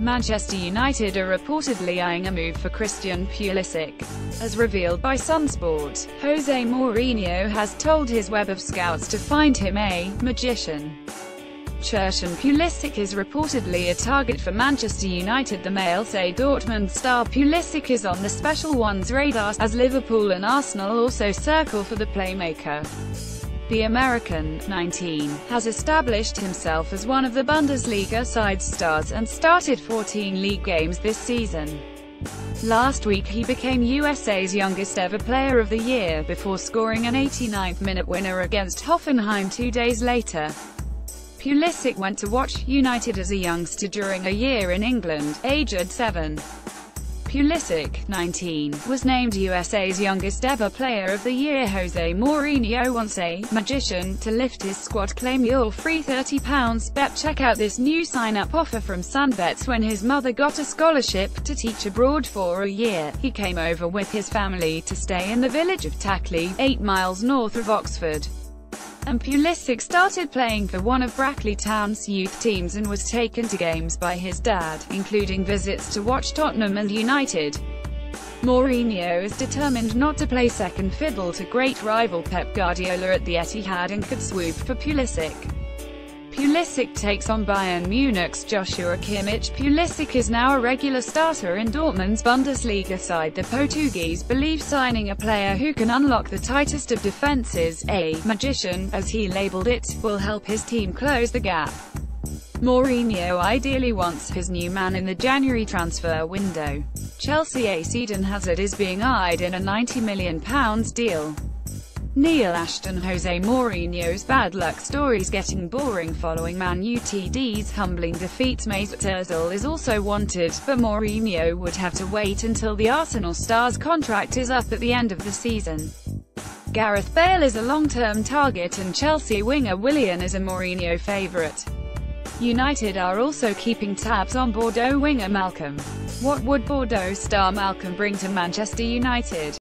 Manchester United are reportedly eyeing a move for Christian Pulisic. As revealed by Sunsport, Jose Mourinho has told his web of scouts to find him a «magician». Christian Pulisic is reportedly a target for Manchester United the Mail say Dortmund star Pulisic is on the special ones radar, as Liverpool and Arsenal also circle for the playmaker. The American, 19, has established himself as one of the Bundesliga side's stars and started 14 league games this season. Last week he became USA's youngest ever player of the year, before scoring an 89th-minute winner against Hoffenheim two days later. Pulisic went to watch United as a youngster during a year in England, aged 7. Pulisic, 19, was named USA's youngest ever player of the year. Jose Mourinho wants a «magician» to lift his squad claim your free £30 bet check out this new sign-up offer from Sunbets. When his mother got a scholarship to teach abroad for a year, he came over with his family to stay in the village of Tackley, 8 miles north of Oxford and Pulisic started playing for one of Brackley Town's youth teams and was taken to games by his dad, including visits to watch Tottenham and United. Mourinho is determined not to play second fiddle to great rival Pep Guardiola at the Etihad and could swoop for Pulisic. Pulisic takes on Bayern Munich's Joshua Kimmich. Pulisic is now a regular starter in Dortmund's Bundesliga side. The Portuguese believe signing a player who can unlock the tightest of defenses, a magician, as he labeled it, will help his team close the gap. Mourinho ideally wants his new man in the January transfer window. Chelsea ace Eden Hazard is being eyed in a £90 million deal. Neil Ashton Jose Mourinho's bad luck stories getting boring following Man UTD's humbling defeat Mesut Ozil is also wanted, but Mourinho would have to wait until the Arsenal star's contract is up at the end of the season. Gareth Bale is a long-term target and Chelsea winger Willian is a Mourinho favourite. United are also keeping tabs on Bordeaux winger Malcom. What would Bordeaux star Malcom bring to Manchester United?